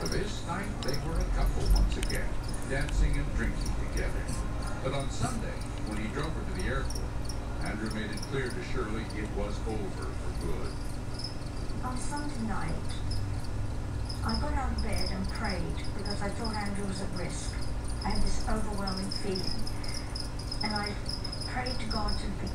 For this night, they were a couple once again, dancing and drinking together. But on Sunday, when he drove her to the airport, Andrew made it clear to Shirley it was over for good. On Sunday night, I got out of bed and prayed because I thought Andrew was at risk. I had this overwhelming feeling. And I prayed to God to be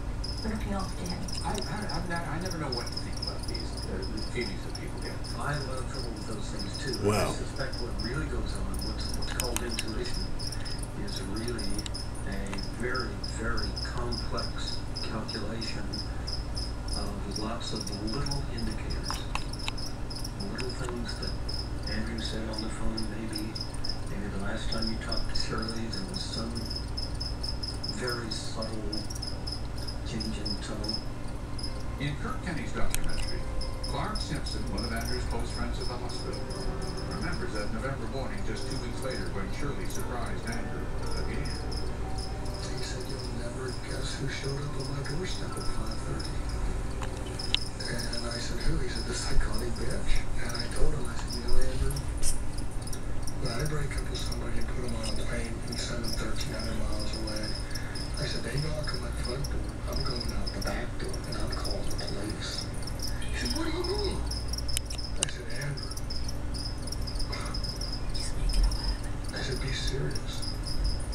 looking after him. I, I, I'm not, I never know what to think about these uh, feelings that people get. I have a lot of trouble with those things too. Wow. I suspect what really goes on, what's, what's called intuition, is really a very, very complex calculation of lots of little indicators. Little things that Andrew said on the phone, maybe, maybe the last time you talked to Shirley, there was some very subtle change in tone. In Kurt Kuenne's documentary, Clark Simpson, one of Andrew's close friends at the hospital, remembers that November morning just two weeks later when Shirley surprised Andrew again. He said, you'll never guess who showed up on my doorstep at 5.30. And I said, who? He said, the psychotic bitch. And I told him, I said, you know, Andrew, when I break up with somebody and put them on a plane and send them 1,300 miles away, I said, they knock on my front door. I'm going out the back door and I'm calling the police. He said, what do you mean? I said, Andrew. I said, be serious.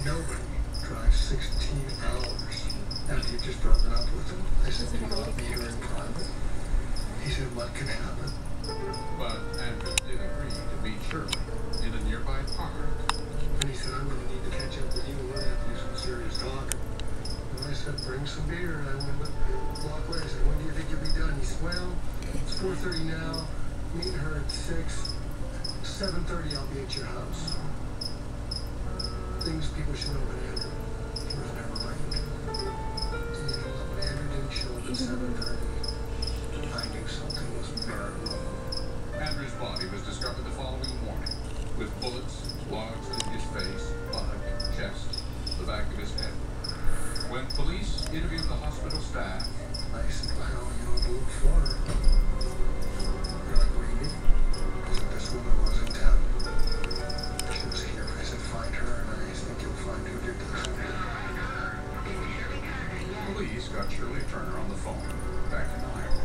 Nobody drives 16 hours after you've just broken up with them. I said, do you not meet her in private? He said, what can happen? But Andrew did agree to meet Shirley in a nearby park. And he said, I'm going to need to catch up with you. We're going to have to do some serious talking. And I said, bring some beer. And I went block away. I said, when do you think you'll be done? He said, well, it's 4.30 now. Meet her at 6. 7.30, I'll be at your house. Things people should know about Andrew. He was never late. And you know what? When Andrew didn't show up at 7.30, I knew something was very wrong. Andrew's body was discovered the following morning with bullets lodged in his face, stomach, chest, the back of his head. When police interviewed the hospital staff, I said, well, you know, to look for her. They're like, what do you mean? I said, this woman was in town. She was here. I said, find her, and I think you'll find who did this. police got Shirley Turner on the phone back in Iowa.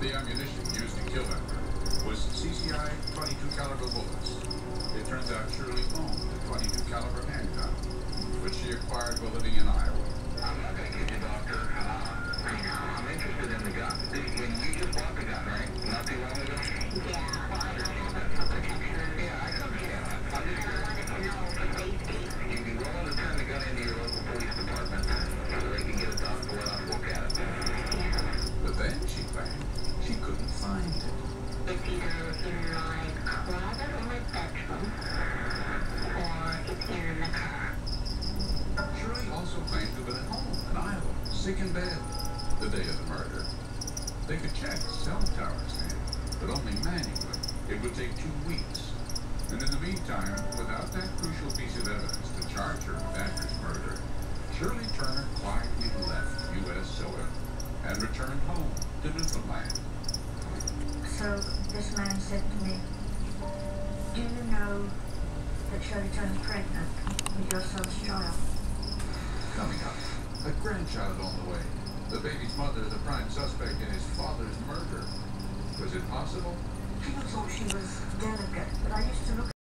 The ammunition used to kill Edward was CCI 22 caliber bullets. It turns out Shirley owned a 22 caliber handgun, which she acquired while living in Iowa. I'm not gonna get you, doctor. Uh, I'm interested in the gun. When you just bought the gun, right? Not too long ago? Yeah, Well, I understand that for protection. Yeah, I understand that. I'm just wanted to know for safety. You'd be willing to turn the gun into your local police department so they can get a doctor to look at it. But then she claimed she couldn't find it. It's either in my closet or my bedroom, or it's in the car. Shirley also claimed to have been at home in Iowa, sick in bed, the day of the murder. They could check cell towers scan, but only manually. It would take two weeks. And in the meantime, without that crucial piece of evidence to charge her with Andrew's murder, Shirley Turner quietly left U.S. soil and returned home to Newfoundland. So this man said to me, Do you know that Shirley Turner's pregnant with your son's child? Coming up, a grandchild on the way. The baby's mother, the prime suspect in his father's murder. Was it possible? People thought she was delicate, but I used to look